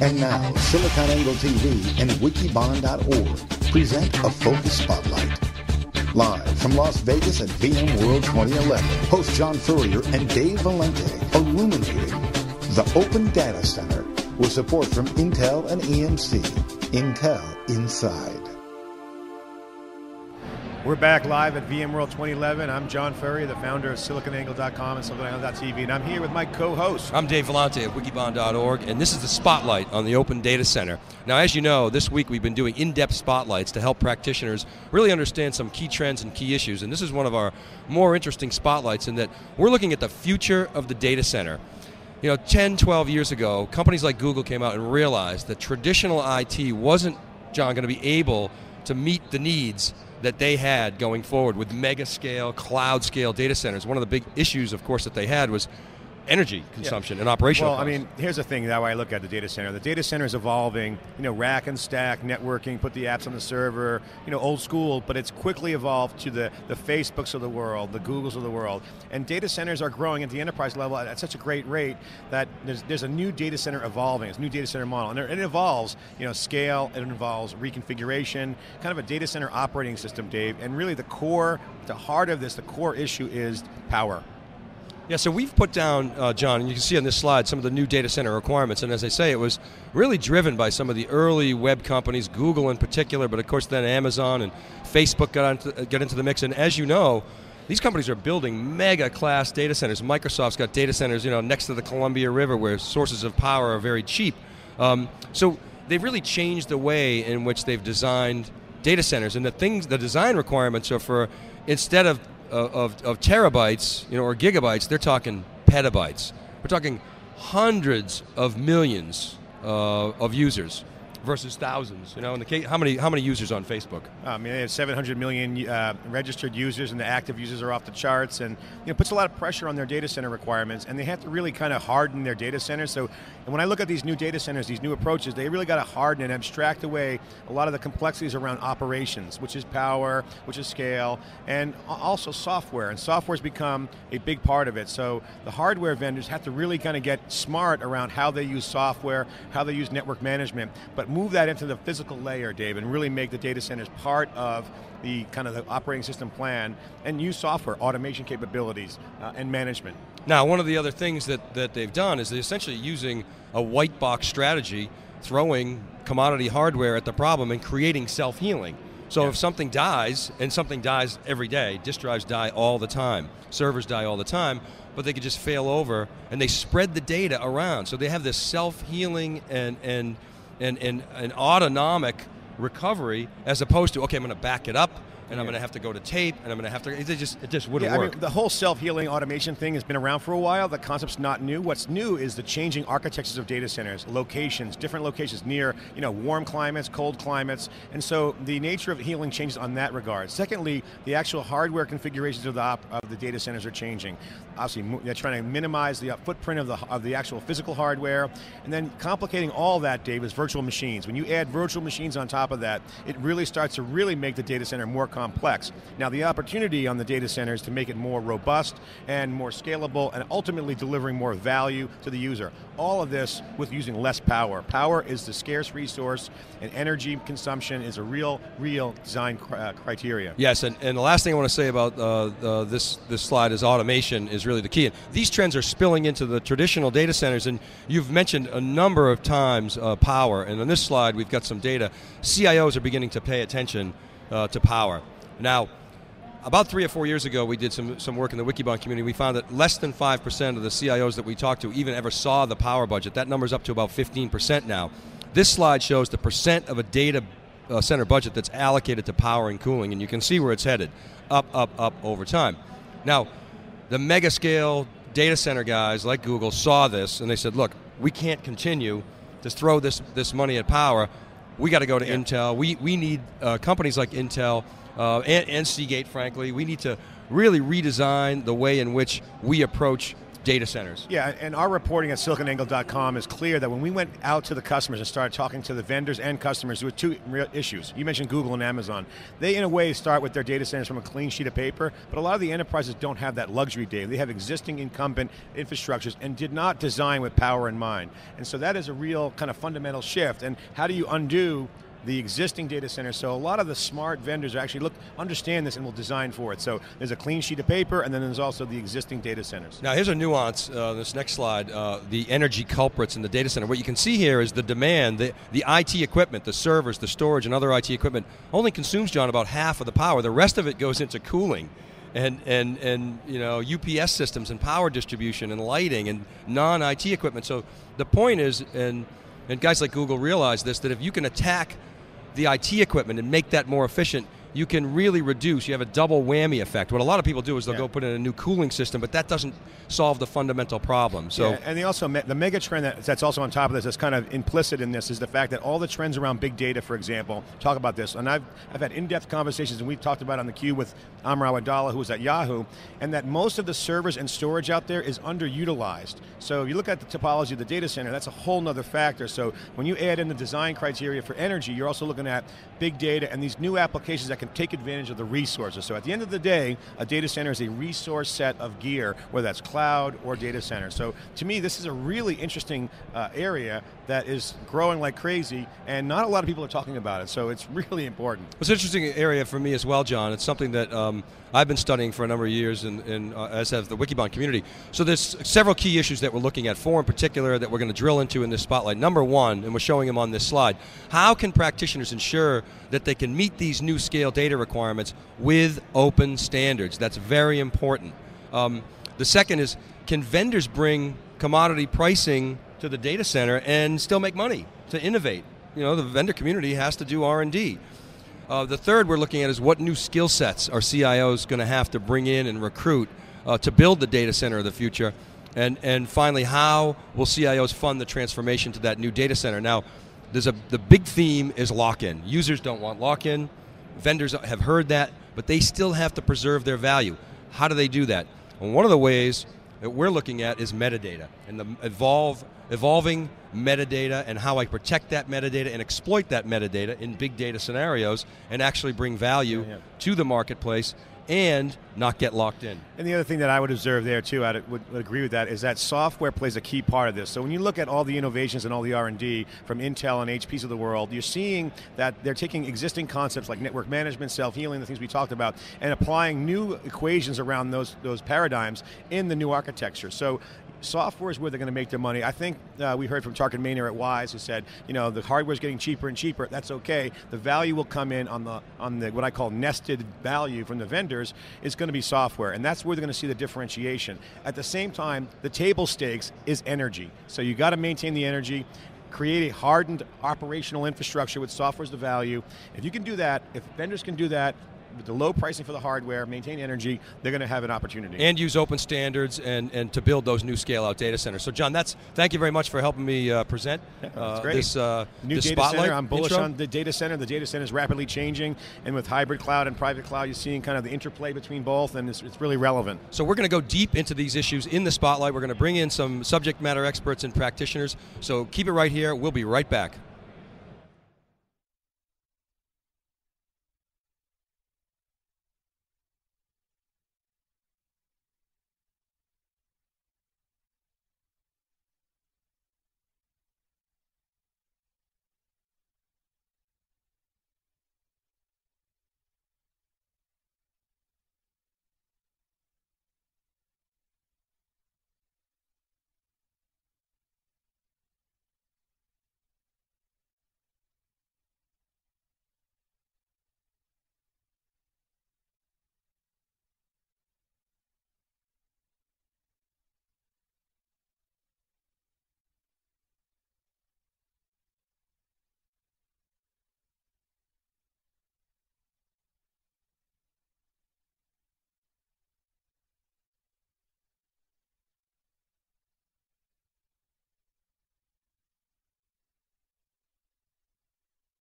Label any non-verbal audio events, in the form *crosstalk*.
And now, SiliconANGLE TV and Wikibon.org present a Focus Spotlight. Live from Las Vegas at VMworld 2011, host John Furrier and Dave Vellante illuminating the Open Data Center with support from Intel and EMC. Intel Inside. We're back live at VMworld 2011. I'm John Furrier, the founder of SiliconANGLE.com and SiliconANGLE.tv, and I'm here with my co-host. I'm Dave Vellante of Wikibon.org, and this is the Spotlight on the Open Data Center. Now, as you know, this week we've been doing in-depth spotlights to help practitioners really understand some key trends and key issues, and this is one of our more interesting spotlights in that we're looking at the future of the data center. You know, 10, 12 years ago, companies like Google came out and realized that traditional IT wasn't, John, going to be able to meet the needs that they had going forward with mega scale, cloud scale data centers. One of the big issues, of course, that they had was energy consumption yeah. and operational. Well, costs. I mean, here's the thing. That way I look at the data center. The data center is evolving. You know, rack and stack, networking, put the apps on the server. You know, old school, but it's quickly evolved to the the Facebooks of the world, the Googles of the world, and data centers are growing at the enterprise level at, at such a great rate that there's there's a new data center evolving. It's a new data center model, and it involves you know scale. It involves reconfiguration, kind of a data center operating system, Dave. And really, the core, the heart of this, the core issue is power. Yeah, so we've put down, uh, John, and you can see on this slide some of the new data center requirements. And as I say, it was really driven by some of the early web companies, Google in particular, but of course then Amazon and Facebook got into, got into the mix. And as you know, these companies are building mega class data centers. Microsoft's got data centers, you know, next to the Columbia River where sources of power are very cheap. Um, so they've really changed the way in which they've designed data centers. And the things, the design requirements are for instead of of, of terabytes, you know, or gigabytes, they're talking petabytes. We're talking hundreds of millions uh, of users versus thousands. You know, in the case, how many how many users on Facebook? I mean, they have 700 million uh, registered users, and the active users are off the charts, and you know, puts a lot of pressure on their data center requirements, and they have to really kind of harden their data centers. So, and when I look at these new data centers, these new approaches, they really got to harden and abstract away a lot of the complexities around operations, which is power, which is scale, and also software. And software's become a big part of it. So the hardware vendors have to really kind of get smart around how they use software, how they use network management, but move that into the physical layer, Dave, and really make the data centers part of the kind of the operating system plan and use software, automation capabilities, uh, and management. Now, one of the other things that, that they've done is they're essentially using a white box strategy, throwing commodity hardware at the problem and creating self healing. So yeah. if something dies, and something dies every day, disk drives die all the time, servers die all the time, but they could just fail over and they spread the data around. So they have this self healing and, and and, and an autonomic recovery as opposed to okay i'm going to back it up and I'm going to have to go to tape, and I'm going to have to. It just it just wouldn't yeah, work. I mean, the whole self-healing automation thing has been around for a while. The concept's not new. What's new is the changing architectures of data centers, locations, different locations near you know warm climates, cold climates, and so the nature of healing changes on that regard. Secondly, the actual hardware configurations of the op, of the data centers are changing. Obviously, they're trying to minimize the uh, footprint of the of the actual physical hardware, and then complicating all that, Dave, is virtual machines. When you add virtual machines on top of that, it really starts to really make the data center more complex. Now, the opportunity on the data center is to make it more robust and more scalable and ultimately delivering more value to the user. All of this with using less power. Power is the scarce resource, and energy consumption is a real, real design cr uh, criteria. Yes, and, and the last thing I want to say about uh, uh, this, this slide is automation is really the key. And these trends are spilling into the traditional data centers, and you've mentioned a number of times uh, power, and on this slide we've got some data. CIOs are beginning to pay attention uh, to power. Now, about three or four years ago, we did some, some work in the Wikibon community. We found that less than 5% of the CIOs that we talked to even ever saw the power budget. That number's up to about 15% now. This slide shows the percent of a data uh, center budget that's allocated to power and cooling, and you can see where it's headed up, up, up over time. Now, the mega scale data center guys like Google saw this and they said, look, we can't continue to throw this, this money at power. We got to go to yeah. Intel. We, we need uh, companies like Intel uh, and, and Seagate, frankly. We need to really redesign the way in which we approach data centers. Yeah, and our reporting at siliconangle.com is clear that when we went out to the customers and started talking to the vendors and customers, there were two real issues. You mentioned Google and Amazon. They, in a way, start with their data centers from a clean sheet of paper, but a lot of the enterprises don't have that luxury data. They have existing incumbent infrastructures and did not design with power in mind. And so that is a real kind of fundamental shift. And how do you undo the existing data centers. So a lot of the smart vendors actually look, understand this and will design for it. So there's a clean sheet of paper and then there's also the existing data centers. Now here's a nuance, uh, this next slide, uh, the energy culprits in the data center. What you can see here is the demand, the, the IT equipment, the servers, the storage and other IT equipment only consumes, John, about half of the power. The rest of it goes into cooling and and and you know UPS systems and power distribution and lighting and non-IT equipment. So the point is, and and guys like Google realize this, that if you can attack the IT equipment and make that more efficient, you can really reduce. You have a double whammy effect. What a lot of people do is they'll yeah. go put in a new cooling system, but that doesn't solve the fundamental problem. So, yeah, and they also the mega trend that, that's also on top of this that's kind of implicit in this is the fact that all the trends around big data, for example, talk about this. And I've I've had in-depth conversations, and we've talked about on the cube with Amr Awadallah, who was at Yahoo, and that most of the servers and storage out there is underutilized. So if you look at the topology of the data center, that's a whole other factor. So when you add in the design criteria for energy, you're also looking at big data and these new applications that can take advantage of the resources. So at the end of the day, a data center is a resource set of gear, whether that's cloud or data center. So to me, this is a really interesting uh, area that is growing like crazy, and not a lot of people are talking about it. So it's *laughs* really important. It's an interesting area for me as well, John. It's something that um, I've been studying for a number of years, in uh, as have the Wikibon community. So there's several key issues that we're looking at, four in particular that we're going to drill into in this spotlight. Number one, and we're showing them on this slide, how can practitioners ensure that they can meet these new scale data requirements with open standards? That's very important. Um, the second is, can vendors bring commodity pricing to the data center and still make money to innovate? You know, the vendor community has to do R&D. Uh, the third we're looking at is what new skill sets are CIOs going to have to bring in and recruit uh, to build the data center of the future. And, and finally, how will CIOs fund the transformation to that new data center? Now, there's a, the big theme is lock-in. Users don't want lock-in. Vendors have heard that, but they still have to preserve their value. How do they do that? Well, one of the ways that we're looking at is metadata and the evolve evolving metadata and how I protect that metadata and exploit that metadata in big data scenarios and actually bring value yeah, yeah. to the marketplace and not get locked in. And the other thing that I would observe there too, I would, would, agree with that, is that software plays a key part of this. So when you look at all the innovations and all the R&D from Intel and HPs of the world, you're seeing that they're taking existing concepts like network management, self-healing, the things we talked about, and applying new equations around those, those paradigms in the new architecture. So software is where they're going to make their money. I think uh, we heard from Tarkan Maner at Wyse who said, you know, the hardware is getting cheaper and cheaper. That's okay. The value will come in on the on the what I call nested value from the vendors is going to be software, and that's where they're going to see the differentiation. At the same time, the table stakes is energy. So you got to maintain the energy create a hardened operational infrastructure with software as the value. If you can do that, if vendors can do that, with the low pricing for the hardware, maintain energy, they're going to have an opportunity. And use open standards and, and to build those new scale out data centers. So, John, that's thank you very much for helping me uh, present uh, this uh, new this data spotlight center. I'm bullish intro. on the data center. The data center is rapidly changing, and with hybrid cloud and private cloud, you're seeing kind of the interplay between both, and it's, it's really relevant. So, we're going to go deep into these issues in the spotlight. We're going to bring in some subject matter experts and practitioners. So, keep it right here. We'll be right back.